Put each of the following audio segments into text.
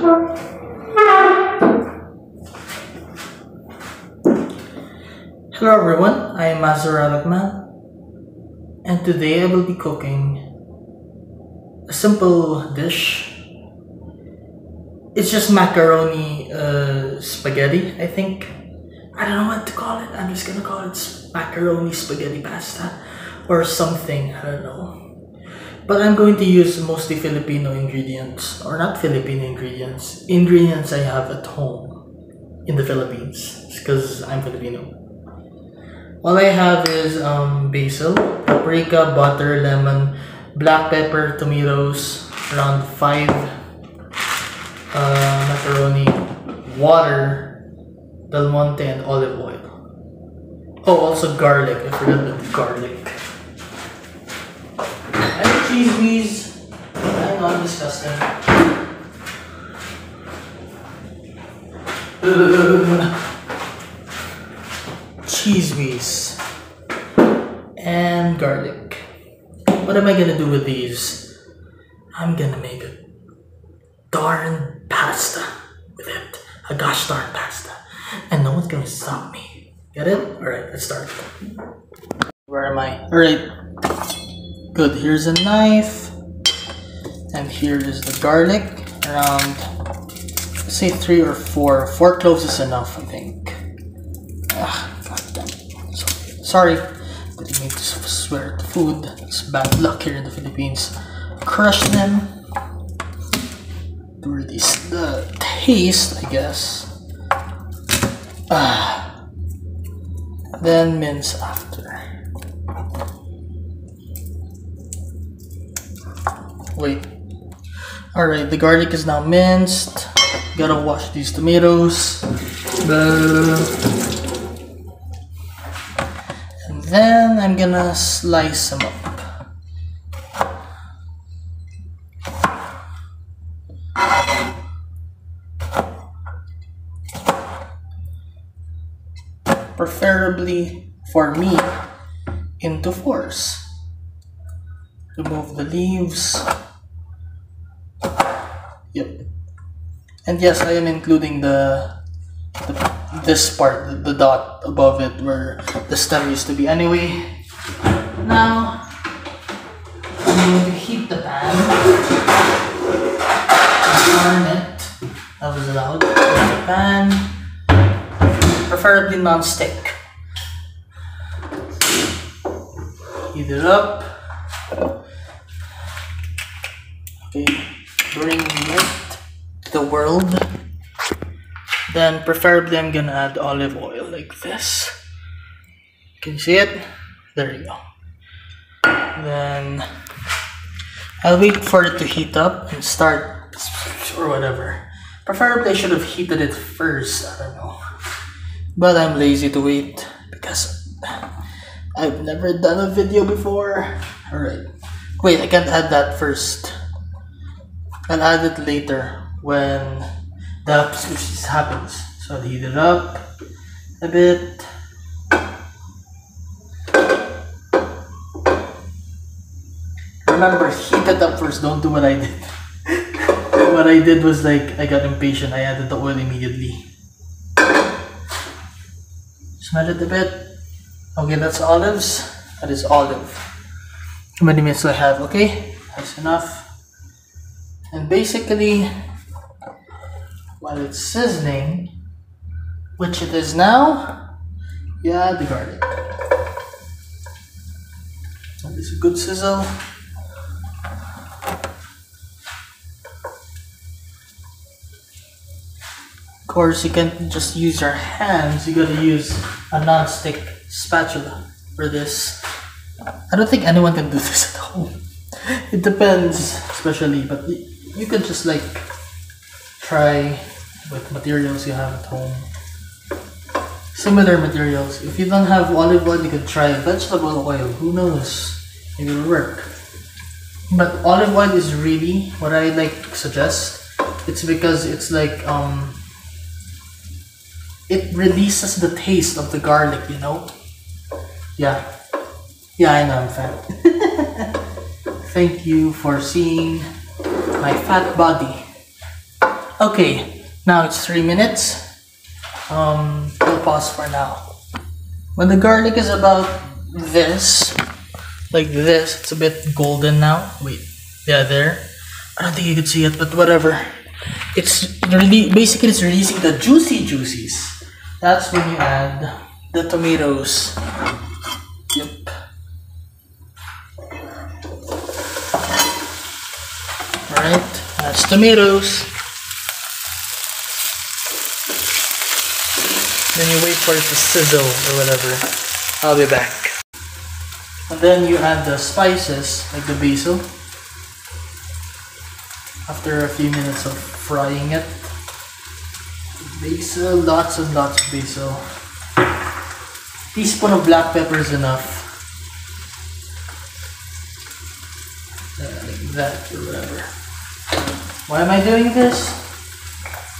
Hello everyone, I am Masaru Abatman and today I will be cooking a simple dish. It's just macaroni uh, spaghetti, I think. I don't know what to call it. I'm just gonna call it macaroni spaghetti pasta or something. I don't know. But I'm going to use mostly Filipino ingredients, or not Filipino ingredients, ingredients I have at home in the Philippines because I'm Filipino. All I have is um, basil, paprika, butter, lemon, black pepper, tomatoes, around five uh, macaroni, water, Del Monte, and olive oil. Oh, also garlic. I forgot the garlic. Cheese. I'm not oh, disgusting. Cheez Whiz and garlic. What am I gonna do with these? I'm gonna make a darn pasta with it. A gosh darn pasta. And no one's gonna stop me. Get it? Alright, let's start. Where am I? Alright. Good, here's a knife. And here is the garlic. Around, say three or four. Four cloves is enough, I think. Ah, God damn it. So, sorry. Didn't mean to swear at food. It's bad luck here in the Philippines. Crush them. To release the taste, I guess. Ah. Then mince after. Wait. Alright, the garlic is now minced. Gotta wash these tomatoes. And then I'm gonna slice them up. Preferably for me into fours. Remove the leaves. Yep. And yes, I am including the, the this part, the, the dot above it where the stem used to be. Anyway, now I'm going to heat the pan. Turn it. That was loud. The pan. Preferably non-stick. Heat it up. Okay, bring it the world. Then preferably I'm gonna add olive oil like this. Can you see it? There you go. Then I'll wait for it to heat up and start or whatever. Preferably I should have heated it first, I don't know. But I'm lazy to wait because I've never done a video before. Alright. Wait, I can't add that first. I'll add it later when the switch happens. So heat it up a bit. Remember, heat it up first, don't do what I did. what I did was like, I got impatient, I added the oil immediately. Smell it a bit. Okay, that's olives. That is olive. How many minutes do I have? Okay, that's enough. And basically, while it's sizzling, which it is now, you add the garlic. And it's a good sizzle. Of course, you can't just use your hands, you gotta use a non-stick spatula for this. I don't think anyone can do this at home. It depends, especially, but you, you could just like try with materials you have at home. Similar materials. If you don't have olive oil, you could try vegetable oil. Who knows? It will work. But olive oil is really what I like to suggest. It's because it's like um it releases the taste of the garlic, you know? Yeah. Yeah, I know I'm fat. Thank you for seeing my fat body. Okay, now it's three minutes. Um, we'll pause for now. When the garlic is about this, like this, it's a bit golden now. Wait, yeah, there. I don't think you could see it, but whatever. It's really basically it's releasing the juicy juices. That's when you add the tomatoes. Yep. Alright, that's tomatoes. Then you wait for it to sizzle or whatever. I'll be back. And then you add the spices, like the basil. After a few minutes of frying it. Basil, lots and lots of basil. Teaspoon of black pepper is enough. Like that or whatever. Why am I doing this?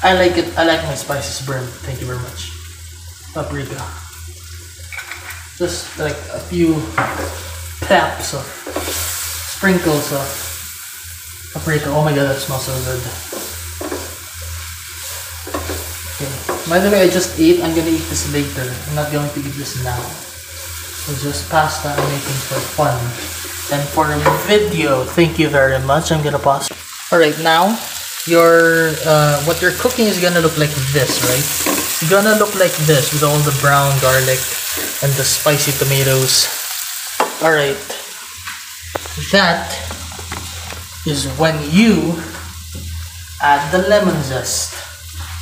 I like it. I like my spices burned. Thank you very much. Paprika. Just like a few taps of sprinkles of paprika. Oh my god, that smells so good. Okay. By the way, I just ate. I'm gonna eat this later. I'm not going to eat this now. It's just pasta I'm making for fun. And for a video, thank you very much. I'm gonna pause. Alright, now your uh, what you're cooking is gonna look like this, right? It's gonna look like this with all the brown garlic and the spicy tomatoes. Alright. That is when you add the lemon zest.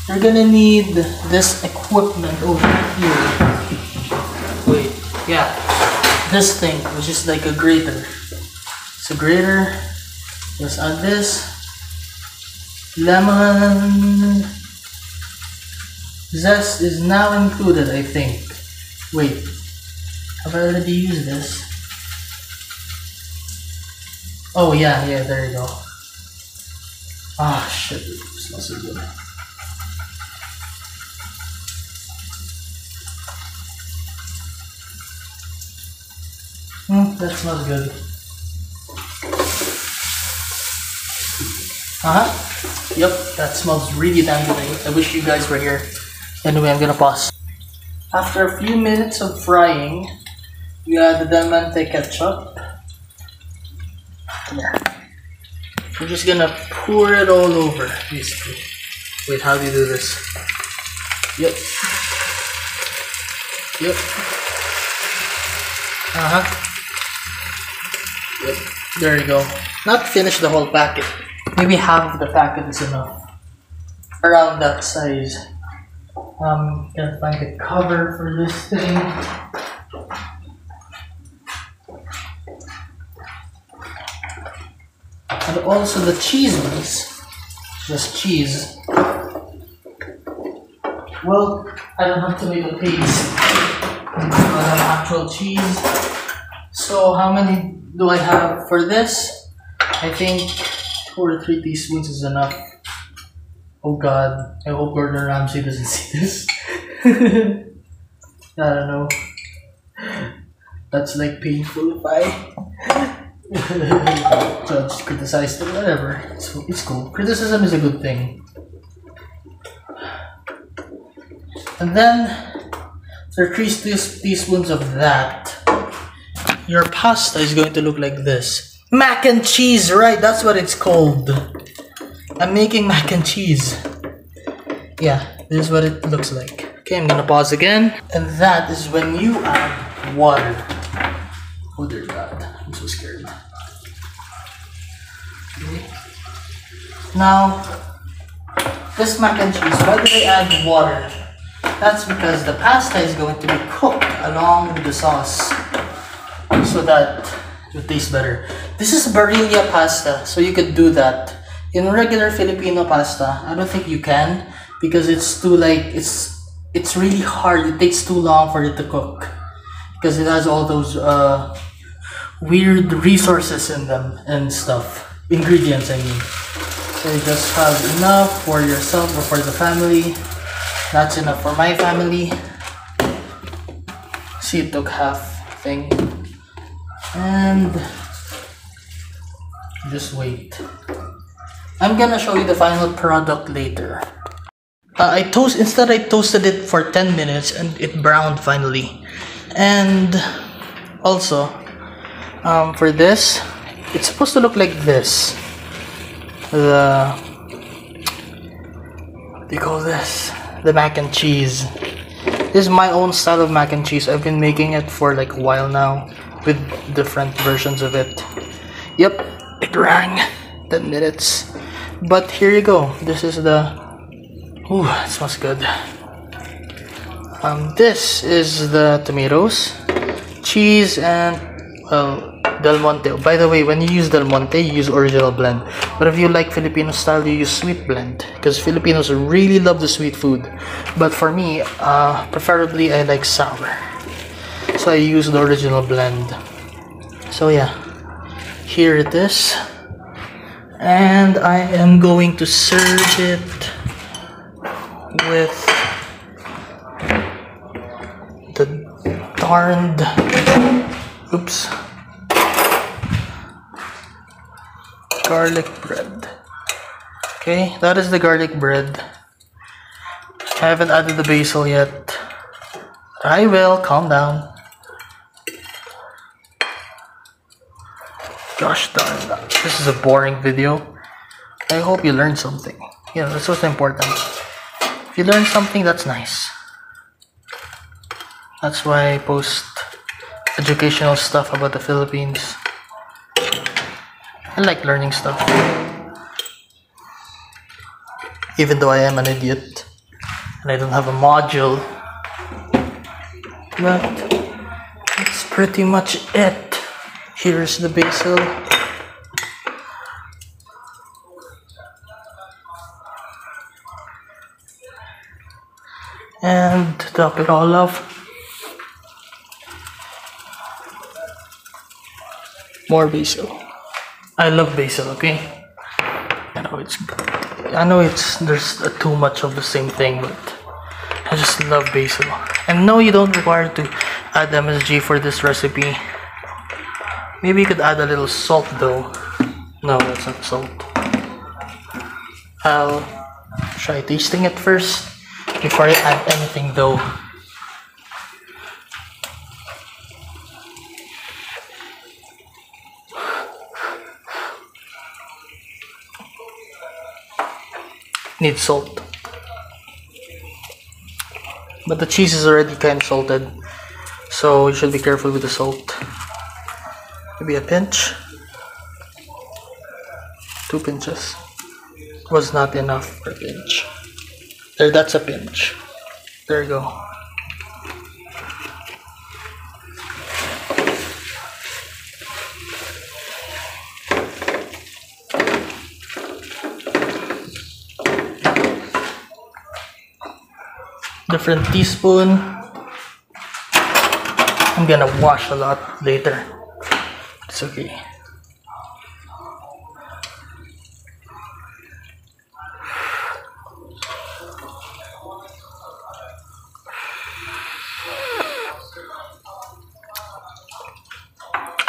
You're gonna need this equipment over here. Wait, yeah. This thing, which is like a grater. It's a grater let's add this. Lemon zest is now included, I think. Wait, have I already used this? Oh yeah, yeah, there you go. Ah shit, it smells so good. Hmm, that smells good. Uh-huh. Yep, that smells really damn good. I wish you guys were here. Anyway, I'm gonna pause. After a few minutes of frying, you add the Del Monte ketchup. There. We're just gonna pour it all over, basically. Wait, how do you do this? Yep. Yep. Uh-huh. Yep. There you go. Not finish the whole packet. Maybe half of the packet is enough. Around that size. Um, gonna find a cover for this thing. And also the cheese ones. Just cheese. Well, I don't have tomato paste. I have actual cheese. So how many do I have for this? I think two or three teaspoons is enough. Oh god, I hope Gordon Ramsay doesn't see this. I don't know. That's like painful if I judge, criticize them, whatever. It's, it's cool. Criticism is a good thing. And then, for three teas- teaspoons of that, your pasta is going to look like this. Mac and cheese, right? That's what it's called. I'm making mac and cheese. Yeah, this is what it looks like. Okay, I'm gonna pause again. And that is when you add water. Oh dear god, I'm so scared. Okay. Now, this mac and cheese, why did I add water? That's because the pasta is going to be cooked along with the sauce so that it will taste better. This is Barilla pasta, so you could do that. In regular Filipino pasta, I don't think you can because it's too like it's it's really hard. It takes too long for it to cook because it has all those uh, weird resources in them and stuff. Ingredients, I mean. So you just have enough for yourself or for the family. That's enough for my family. See, it took half thing. And just wait. I'm gonna show you the final product later. Uh, I toast instead I toasted it for 10 minutes and it browned finally. And also um, for this, it's supposed to look like this. The what do you call this? The mac and cheese. This is my own style of mac and cheese. I've been making it for like a while now with different versions of it. Yep, it rang 10 minutes. But here you go. This is the. Ooh, it smells good. Um, this is the tomatoes, cheese, and well, Del Monte. By the way, when you use Del Monte, you use original blend. But if you like Filipino style, you use sweet blend because Filipinos really love the sweet food. But for me, uh, preferably I like sour, so I use the original blend. So yeah, here it is and I am going to serve it with the darned oops garlic bread. Okay that is the garlic bread. I haven't added the basil yet. I will calm down Gosh darn that. This is a boring video. I hope you learned something. You know, that's what's important. If you learn something, that's nice. That's why I post educational stuff about the Philippines. I like learning stuff. Even though I am an idiot and I don't have a module. But that's pretty much it. Here's the basil. And top it all off, more basil. I love basil, okay? I know it's I know it's there's too much of the same thing, but I just love basil. And no, you don't require to add MSG for this recipe. Maybe you could add a little salt though. No, that's not salt. I'll try tasting it first before I add anything though. Need salt. But the cheese is already kind of salted, so you should be careful with the salt. Maybe a pinch. Two pinches. Was not enough for a pinch. There, that's a pinch. There you go. Different teaspoon. I'm gonna wash a lot later. It's okay.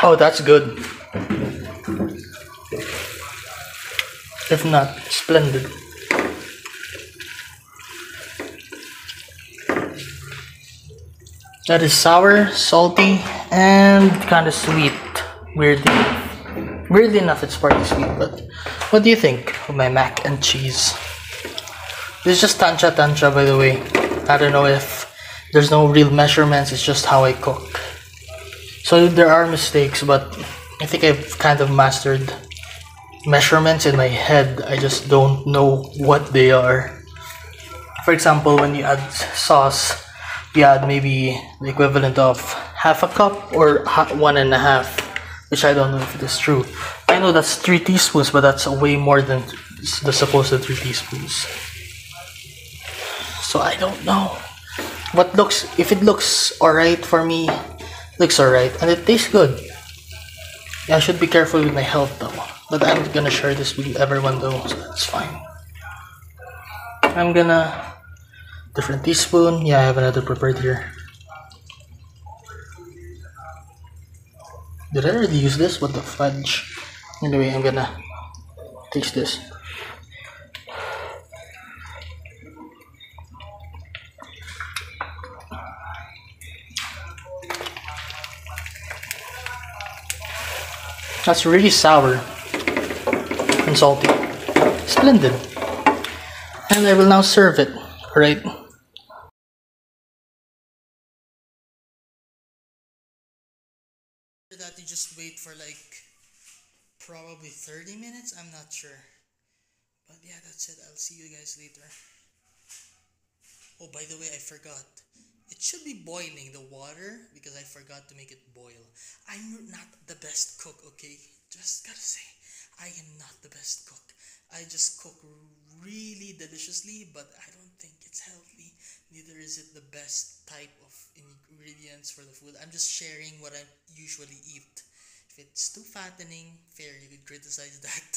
Oh, that's good. If not, splendid. That is sour, salty, and kind of sweet. Weirdly. Weirdly enough, it's partly sweet, but what do you think of my mac and cheese? This is just tancha tancha, by the way. I don't know if there's no real measurements, it's just how I cook. So there are mistakes, but I think I've kind of mastered measurements in my head. I just don't know what they are. For example, when you add sauce, you add maybe the equivalent of half a cup or one and a half, which I don't know if it is true. I know that's three teaspoons, but that's way more than the supposed three teaspoons. So I don't know. What looks if it looks alright for me, looks alright, and it tastes good. Yeah, I should be careful with my health though. But I'm gonna share this with everyone though, so that's fine. I'm gonna different teaspoon. Yeah, I have another prepared here. Did I really use this? What the fudge? Anyway, I'm gonna taste this. That's really sour and salty. Splendid. And I will now serve it. Right. Wait for like probably 30 minutes, I'm not sure. But yeah, that's it. I'll see you guys later. Oh, by the way, I forgot. It should be boiling the water because I forgot to make it boil. I'm not the best cook, okay? Just gotta say, I am not the best cook. I just cook really deliciously, but I don't think it's healthy. Neither is it the best type of ingredients for the food. I'm just sharing what I usually eat. It's too fattening, fair, you could criticize that,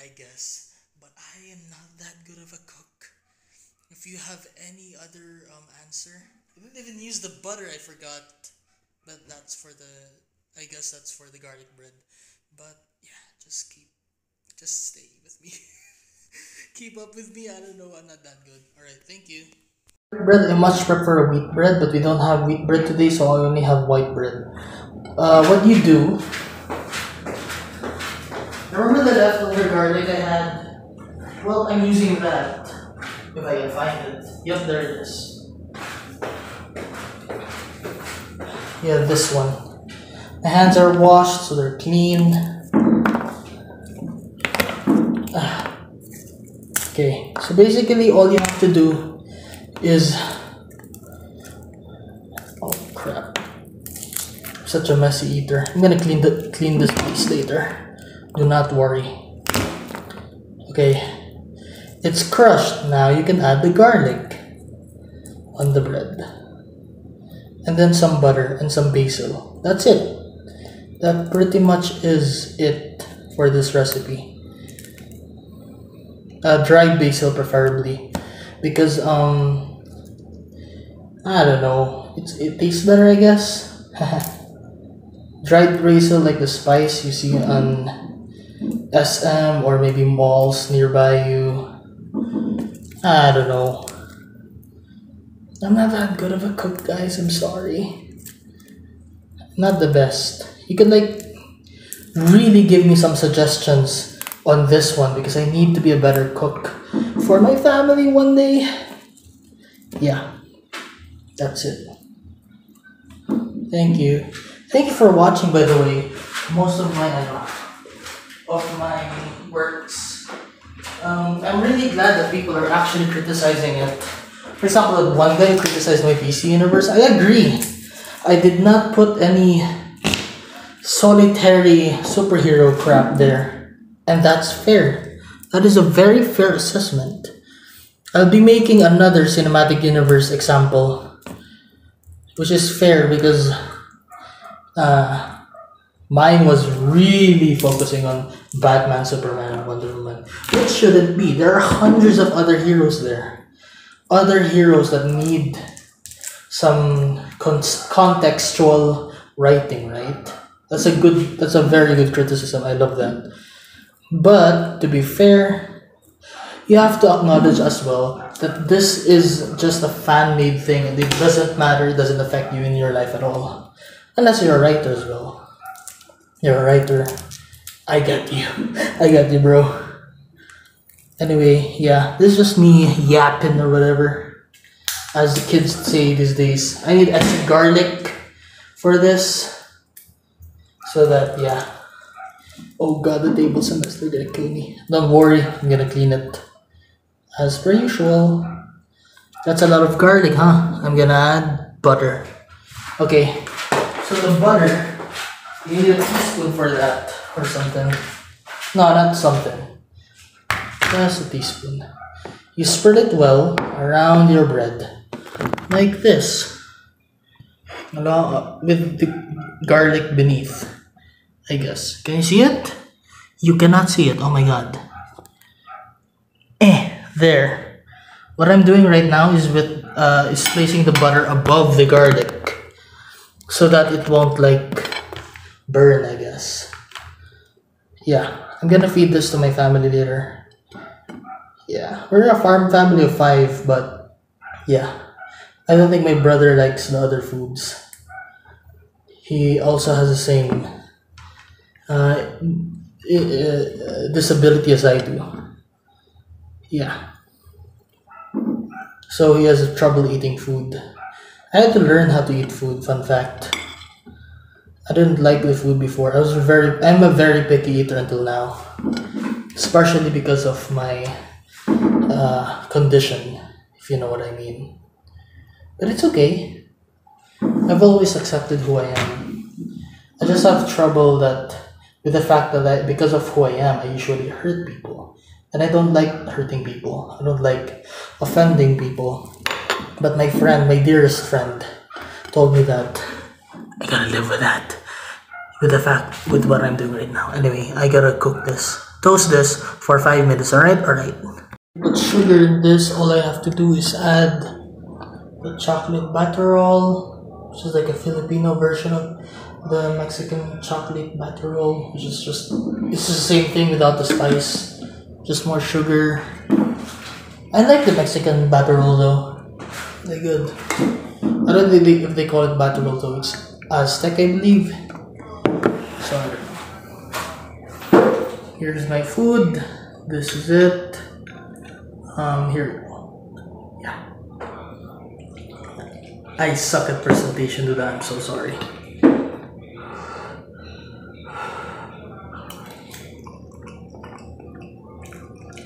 I guess. But I am not that good of a cook. If you have any other um, answer, I didn't even use the butter. I forgot, but that's for the. I guess that's for the garlic bread. But yeah, just keep, just stay with me. keep up with me. I don't know. I'm not that good. All right. Thank you. Bread. I much prefer wheat bread, but we don't have wheat bread today, so I only have white bread. Uh, what you do? Remember the leftover garlic I had? Well, I'm using that. If I can find it. Yep, there it is. Yeah, this one. My hands are washed, so they're clean. Ah. Okay, so basically all you have to do is... Oh crap. Such a messy eater. I'm gonna clean the clean this piece later. Do not worry. Okay, it's crushed. Now you can add the garlic on the bread. And then some butter and some basil. That's it. That pretty much is it for this recipe. Uh, dried basil preferably. Because, um, I don't know. It's, it tastes better, I guess. dried basil, like the spice you see on SM or maybe malls nearby you. I don't know. I'm not that good of a cook, guys. I'm sorry. Not the best. You could like really give me some suggestions on this one because I need to be a better cook for my family one day. Yeah, that's it. Thank you. Thank you for watching, by the way. Most of my of my works. Um, I'm really glad that people are actually criticizing it. For example, one guy criticized my DC universe. I agree. I did not put any solitary superhero crap there. And that's fair. That is a very fair assessment. I'll be making another cinematic universe example, which is fair because uh, mine was really focusing on Batman, Superman, and Wonder Woman, which shouldn't be. There are hundreds of other heroes there, other heroes that need some con- contextual writing, right? That's a good. That's a very good criticism. I love that. But to be fair, you have to acknowledge as well that this is just a fan made thing and it doesn't matter, it doesn't affect you in your life at all. Unless you're a writer as well. You're right, writer. I got you. I got you, bro. Anyway, yeah, this is just me yapping or whatever. As the kids say these days. I need extra garlic for this. So that, yeah. Oh god, the table's a mess. They're gonna kill me. Don't worry, I'm gonna clean it. As per usual. That's a lot of garlic, huh? I'm gonna add butter. Okay, so the butter, you need a teaspoon for that or something. No, not something. Just a teaspoon. You spread it well around your bread. Like this. Along, with the garlic beneath. I guess. Can you see it? You cannot see it. Oh my god. Eh, there. What I'm doing right now is with uh, is placing the butter above the garlic so that it won't like burn, I guess. Yeah, I'm gonna feed this to my family later. Yeah, we're a farm family of five, but yeah, I don't think my brother likes the other foods. He also has the same uh, uh, disability as I do. Yeah. So he has trouble eating food. I had to learn how to eat food. Fun fact. I didn't like the food before. I was very. I'm a very picky eater until now. It's partially because of my uh, condition, if you know what I mean. But it's okay. I've always accepted who I am. I just have trouble that with the fact that I, because of who I am, I usually hurt people, and I don't like hurting people. I don't like offending people. But my friend, my dearest friend, told me that I gotta live with that, with the fact with what I'm doing right now. Anyway, I gotta cook this, toast this for five minutes. All right, all right. Put sugar in this. All I have to do is add the chocolate batirol, which is like a Filipino version of the Mexican chocolate batirol, which is just it's the same thing without the spice, just more sugar. I like the Mexican batirol though. They're good. I don't think they, if they call it batirol though. It's Aztec, I believe. So here's my food. This is it. Um, here. Yeah. I suck at presentation, dude. I'm so sorry.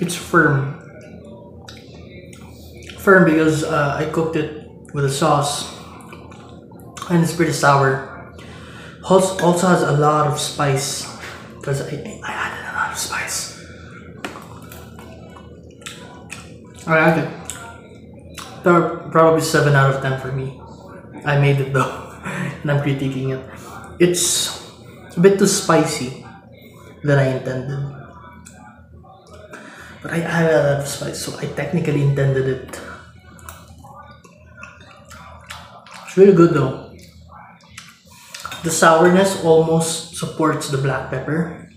It's firm. Firm because uh, I cooked it with a sauce and it's pretty sour. Also, also has a lot of spice because I, I added a lot of spice. I like it. Pro- Probably 7 out of 10 for me. I made it though, and I'm critiquing it. It's a bit too spicy than I intended. But I added a lot of spice, so I technically intended it. It's really good though. The sourness almost supports the black pepper,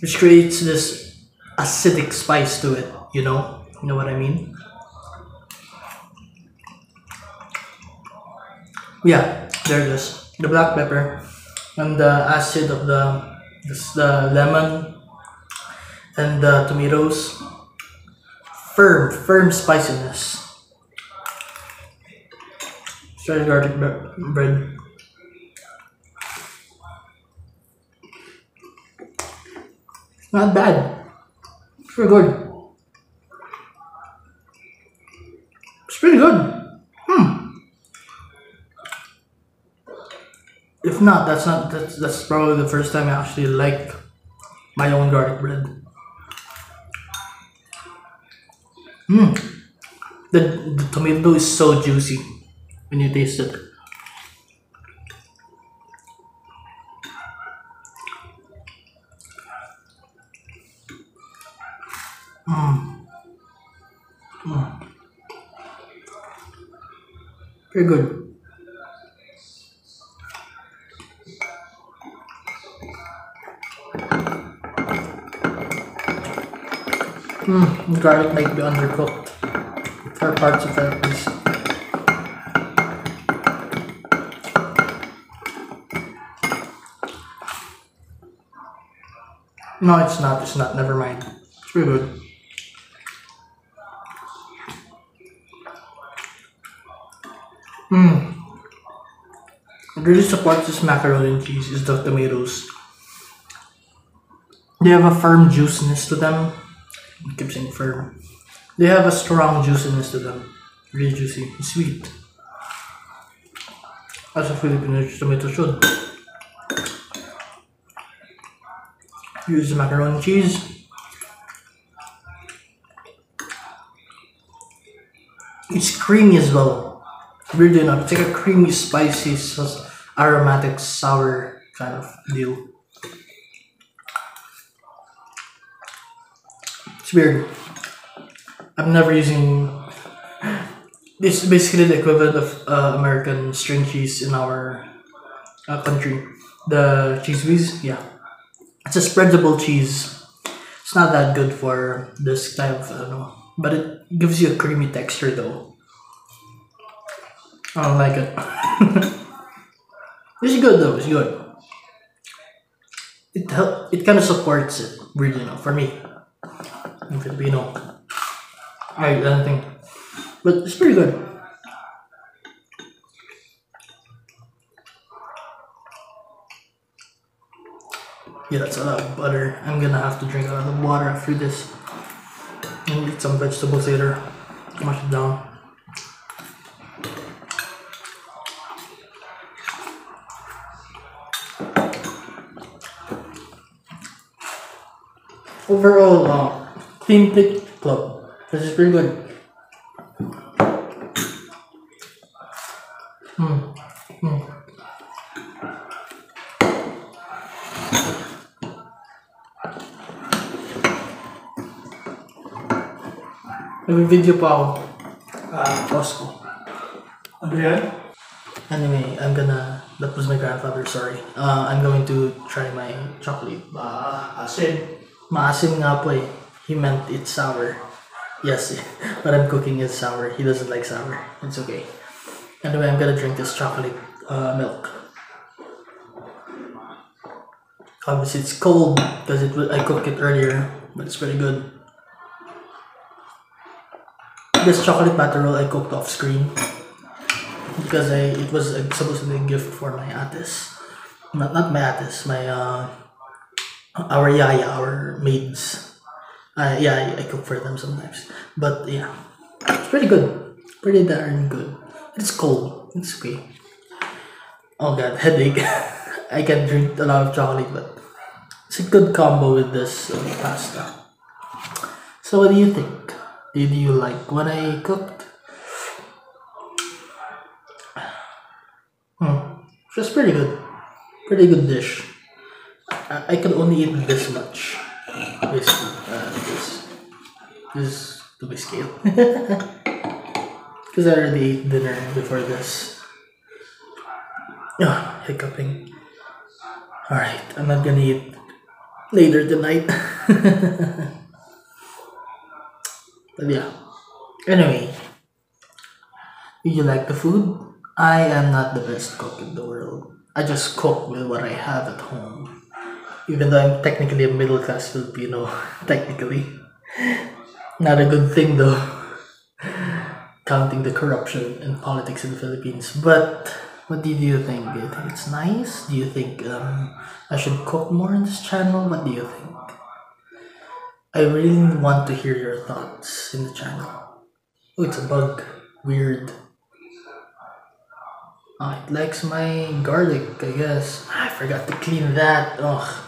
which creates this acidic spice to it, you know? You know what I mean? Yeah, there it is. The black pepper and the acid of the this, the lemon and the tomatoes. Firm, firm spiciness. Straight garlic bre- bread. Not bad. It's pretty good. It's pretty good. Hmm. If not, that's not that's that's probably the first time I actually like my own garlic bread. Hmm. The, the tomato is so juicy when you taste it. Very good. Hmm, garlic might be undercooked for parts of it at. No, it's not. It's not. Never mind. It's pretty good. Really supports this macaroni and cheese is the tomatoes. They have a firm juiciness to them. I keep saying firm. They have a strong juiciness to them. Really juicy. Sweet. As a Filipino tomato should. Use macaroni and cheese. It's creamy as well. Weirdly enough, it's like a creamy, spicy, sauce, aromatic, sour kind of deal. It's weird. I'm never using. It's basically the equivalent of uh, American string cheese in our uh, country. The Cheez Whiz, yeah. It's a spreadable cheese. It's not that good for this type of, I don't know. But it gives you a creamy texture though. I don't like it. it's good though, it's good. it help it kind of supports it really, you know, for me. In Filipino. I don't think. But it's pretty good. Yeah, that's a lot of butter. I'm gonna have to drink a lot of water after this. And eat some vegetables later. Wash it down. Overall, uh, Team Pick Club. This is pretty good. Hmm. Hmm. May video pa ako. Ah, Costco. Ano yan? Anyway, I'm gonna. That was my grandfather. Sorry. Uh, I'm going to try my chocolate. Ah, asin. Maasim nga po eh. He meant it's sour. Yes, what I'm cooking is sour. He doesn't like sour. It's okay. Anyway, I'm gonna drink this chocolate uh, milk. Obviously, it's cold because it I cooked it earlier, but it's very good. This chocolate batirol I cooked off screen because I it was supposed to be a gift for my ates. Not not my ates, my uh, our yaya, our maids. Uh, yeah, I, I cook for them sometimes. But yeah, it's pretty good. Pretty darn good. It's cold. It's okay. Oh god, headache. I can drink a lot of chocolate, but it's a good combo with this uh, pasta. So what do you think? Did you like what I cooked? Hmm. It was pretty good. Pretty good dish. I, I could only eat this much. Basically, uh, this, this to be scale. Because I already ate dinner before this. Ah, hiccuping. Alright, I'm not gonna eat later tonight. but yeah. Anyway, do you like the food? I am not the best cook in the world. I just cook with what I have at home. Even though I'm technically a middle class Filipino, technically. Not a good thing though. Counting the corruption and politics in the Philippines. But what do you think? Do you think it's nice? Do you think um, I should cook more on this channel? What do you think? I really want to hear your thoughts in the channel. Oh, it's a bug. Weird. Ah, it likes my garlic, I guess. Ah, I forgot to clean that. Ugh.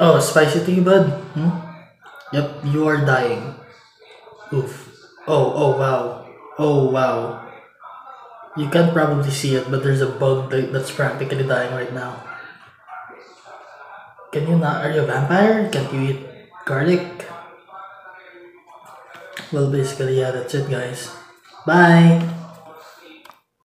Oh, spicy you, bud? Hmm? Yep, you are dying. Oof. Oh, oh, wow. Oh, wow. You can't probably see it, but there's a bug that, that's practically dying right now. Can you not? Are you a vampire? Can't you eat garlic? Well, basically, yeah, that's it, guys. Bye!